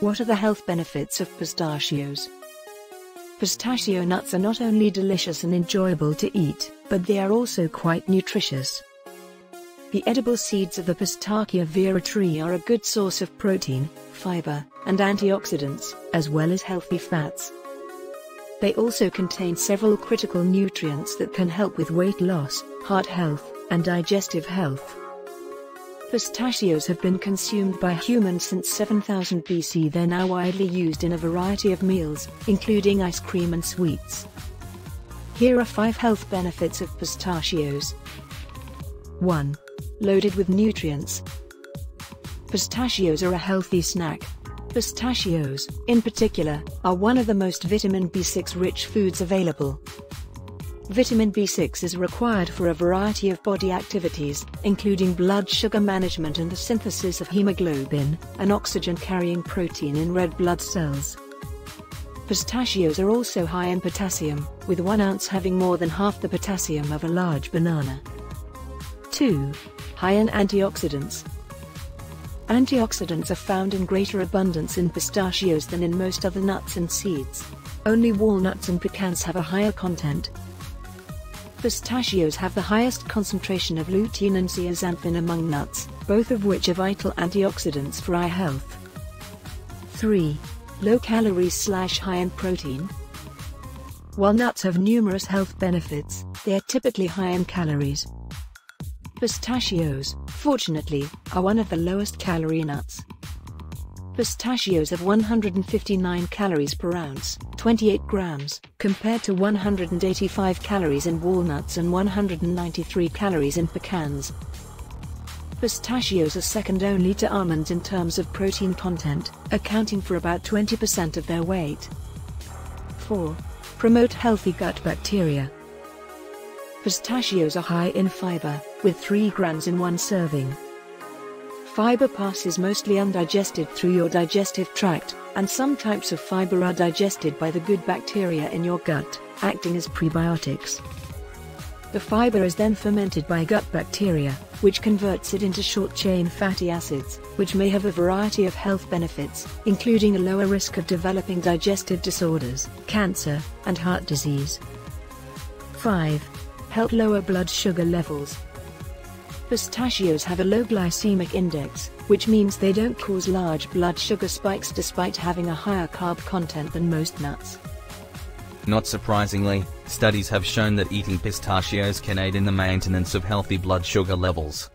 What are the health benefits of pistachios? Pistachio nuts are not only delicious and enjoyable to eat, but they are also quite nutritious. The edible seeds of the Pistacia vera tree are a good source of protein, fiber, and antioxidants, as well as healthy fats. They also contain several critical nutrients that can help with weight loss, heart health, and digestive health. Pistachios have been consumed by humans since 7000 BC. They're now widely used in a variety of meals, including ice cream and sweets. Here are 5 health benefits of pistachios. 1. Loaded with nutrients. Pistachios are a healthy snack. Pistachios, in particular, are one of the most vitamin B6 rich foods available. Vitamin B6 is required for a variety of body activities, including blood sugar management and the synthesis of hemoglobin, an oxygen-carrying protein in red blood cells. Pistachios are also high in potassium, with 1 ounce having more than half the potassium of a large banana. 2. High in antioxidants. Antioxidants are found in greater abundance in pistachios than in most other nuts and seeds. Only walnuts and pecans have a higher content, Pistachios have the highest concentration of lutein and zeaxanthin among nuts, both of which are vital antioxidants for eye health. 3. Low calories slash high in protein. While nuts have numerous health benefits, they are typically high in calories. Pistachios, fortunately, are one of the lowest calorie nuts. Pistachios have 159 calories per ounce, 28 grams, compared to 185 calories in walnuts and 193 calories in pecans. Pistachios are second only to almonds in terms of protein content, accounting for about 20% of their weight. 4. Promote healthy gut bacteria. Pistachios are high in fiber, with 3 grams in one serving. Fiber passes mostly undigested through your digestive tract, and some types of fiber are digested by the good bacteria in your gut, acting as prebiotics. The fiber is then fermented by gut bacteria, which converts it into short-chain fatty acids, which may have a variety of health benefits, including a lower risk of developing digestive disorders, cancer, and heart disease. 5. Help lower blood sugar levels, Pistachios have a low glycemic index, which means they don't cause large blood sugar spikes despite having a higher carb content than most nuts. Not surprisingly, studies have shown that eating pistachios can aid in the maintenance of healthy blood sugar levels.